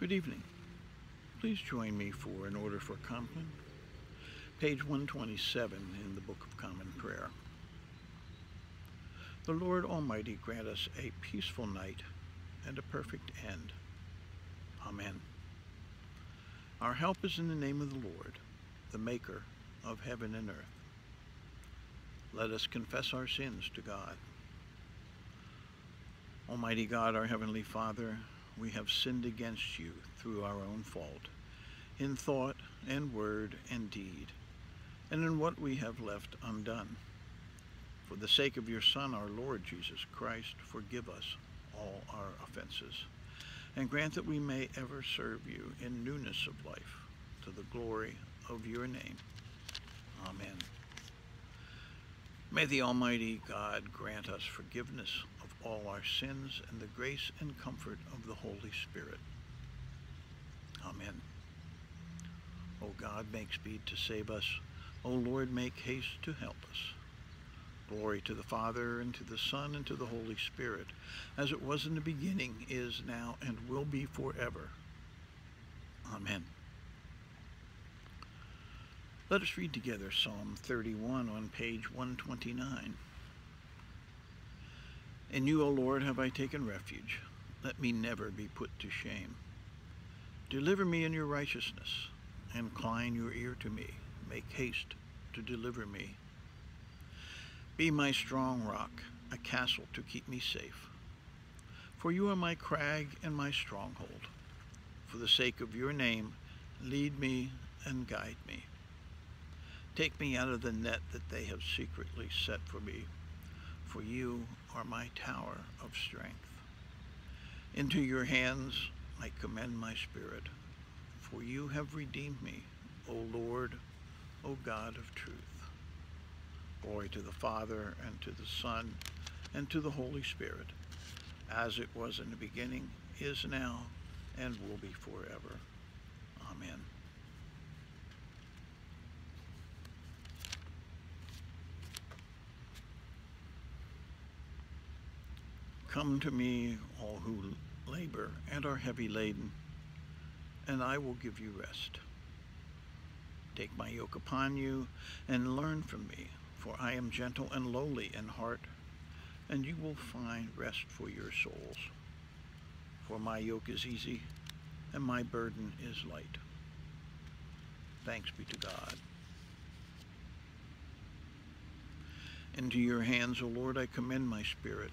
Good evening. Please join me for an order for Compline, page 127 in the Book of Common Prayer. The Lord Almighty grant us a peaceful night and a perfect end. Amen. Our help is in the name of the Lord, the Maker of heaven and earth. Let us confess our sins to God. Almighty God, our Heavenly Father, we have sinned against you through our own fault, in thought and word and deed, and in what we have left undone. For the sake of your Son, our Lord Jesus Christ, forgive us all our offenses, and grant that we may ever serve you in newness of life, to the glory of your name. Amen. May the Almighty God grant us forgiveness all our sins and the grace and comfort of the Holy Spirit. Amen. O God, make speed to save us. O Lord, make haste to help us. Glory to the Father, and to the Son, and to the Holy Spirit, as it was in the beginning, is now, and will be forever. Amen. Let us read together Psalm 31 on page 129. In you, O Lord, have I taken refuge. Let me never be put to shame. Deliver me in your righteousness. Incline your ear to me. Make haste to deliver me. Be my strong rock, a castle to keep me safe. For you are my crag and my stronghold. For the sake of your name, lead me and guide me. Take me out of the net that they have secretly set for me for you are my tower of strength. Into your hands I commend my spirit, for you have redeemed me, O Lord, O God of truth. Glory to the Father, and to the Son, and to the Holy Spirit, as it was in the beginning, is now, and will be forever. Amen. Come to me, all who labor and are heavy laden, and I will give you rest. Take my yoke upon you and learn from me, for I am gentle and lowly in heart, and you will find rest for your souls. For my yoke is easy and my burden is light. Thanks be to God. Into your hands, O Lord, I commend my spirit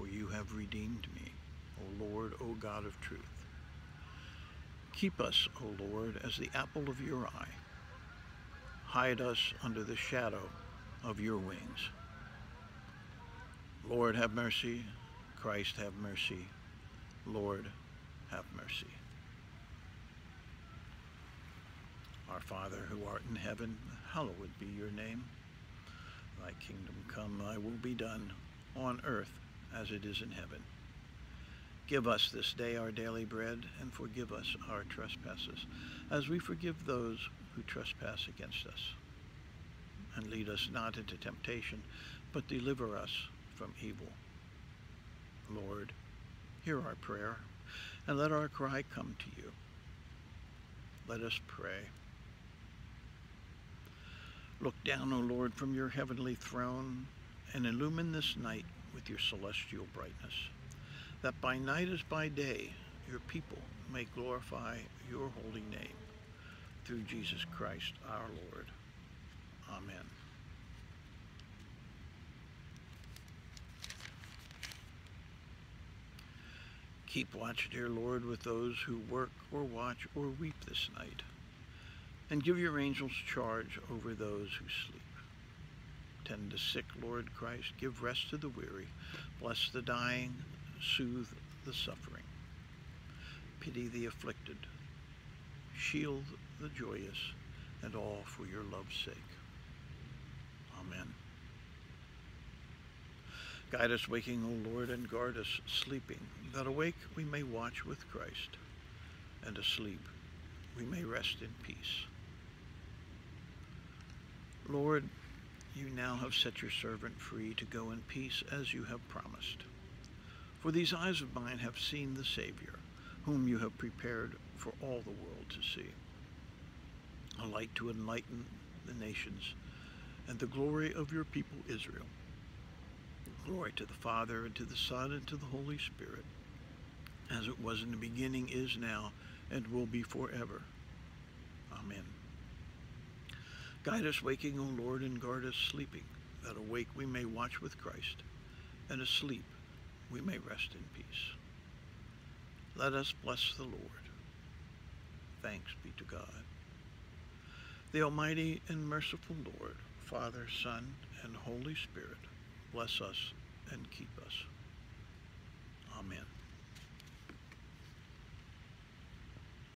for you have redeemed me, O Lord, O God of truth. Keep us, O Lord, as the apple of your eye. Hide us under the shadow of your wings. Lord, have mercy. Christ, have mercy. Lord, have mercy. Our Father, who art in heaven, hallowed be your name. Thy kingdom come, thy will be done, on earth as it is in heaven. Give us this day our daily bread, and forgive us our trespasses, as we forgive those who trespass against us. And lead us not into temptation, but deliver us from evil. Lord, hear our prayer, and let our cry come to you. Let us pray. Look down, O Lord, from your heavenly throne, and illumine this night with your celestial brightness, that by night as by day your people may glorify your holy name through Jesus Christ our Lord. Amen. Keep watch, dear Lord, with those who work or watch or weep this night, and give your angels charge over those who sleep. Tend the sick, Lord Christ. Give rest to the weary. Bless the dying. Soothe the suffering. Pity the afflicted. Shield the joyous, and all for your love's sake. Amen. Guide us waking, O Lord, and guard us sleeping, that awake we may watch with Christ, and asleep we may rest in peace. Lord, you now have set your servant free to go in peace as you have promised. For these eyes of mine have seen the Savior, whom you have prepared for all the world to see. A light to enlighten the nations and the glory of your people Israel. Glory to the Father, and to the Son, and to the Holy Spirit, as it was in the beginning, is now, and will be forever. Amen. Guide us waking, O Lord, and guard us sleeping, that awake we may watch with Christ, and asleep we may rest in peace. Let us bless the Lord. Thanks be to God. The Almighty and merciful Lord, Father, Son, and Holy Spirit, bless us and keep us. Amen.